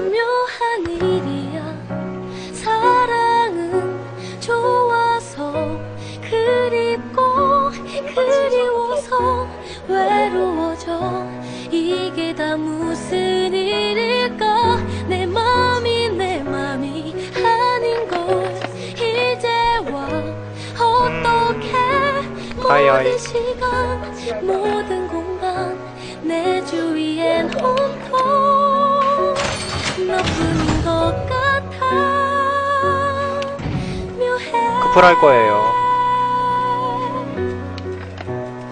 참 묘한 일이야. 사랑은 좋아서 그립고 그리워서 외로워져. 이게 다 무슨 일일까? 내 맘이 내 맘이 아닌 걸 이제와 어떻게. 모든 시간 모든 공간 내 주위엔 온통 너뿐인 것 같아 묘해 커플할 거예요.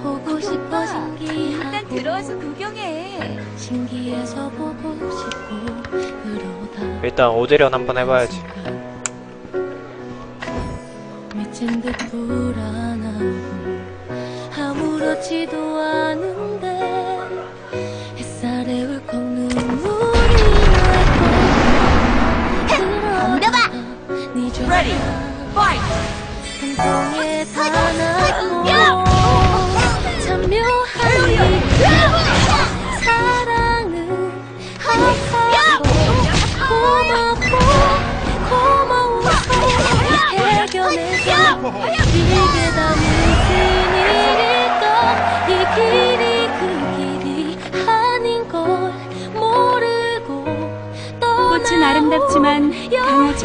보고 싶어 일단 신기하고 들어와서 구경해. 신기해서 보고 싶고 그러다 일단 오재련 한번 해봐야지. 미친 듯 불안하고 아무렇지도 이게 다 무슨 일일까 이 길이 그 길이 아닌 걸 모르고 꽃은 아름답지만 강하지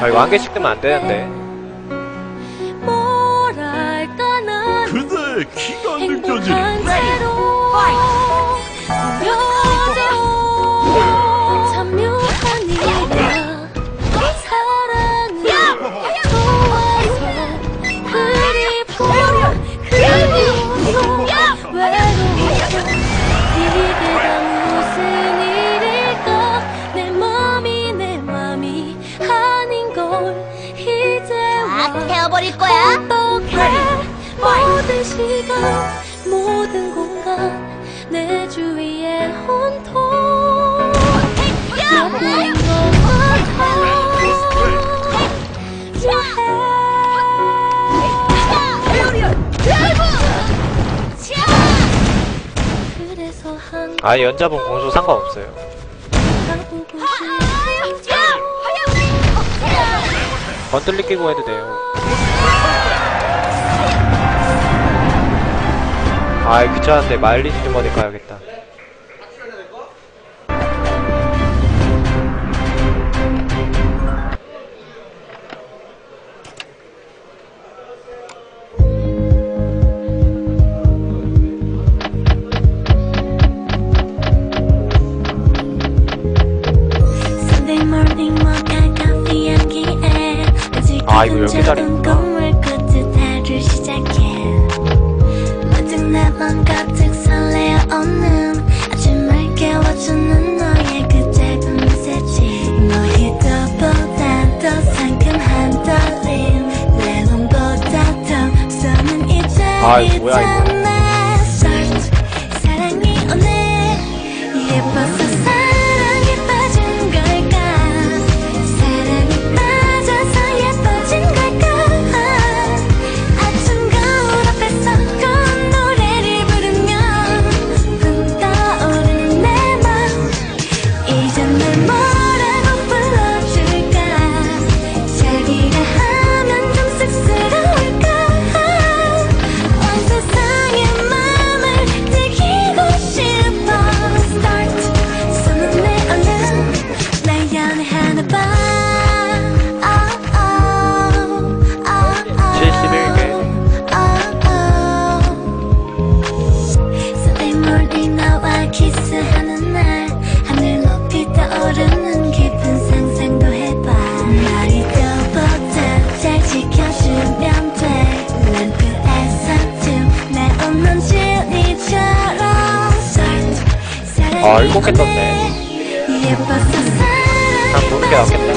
아 이거 한 개씩 뜨면 안 되는데. 아 연자분 공수 상관없어요. 번들리 끼고 해도 돼요. 아이 귀찮은데 마일리지 좀 어디 가야겠다. 다더 쏘는 이 아, 뭐야, 이거. 아, 일곱 개 떴네. 개 빠진 남겠다.